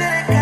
that I.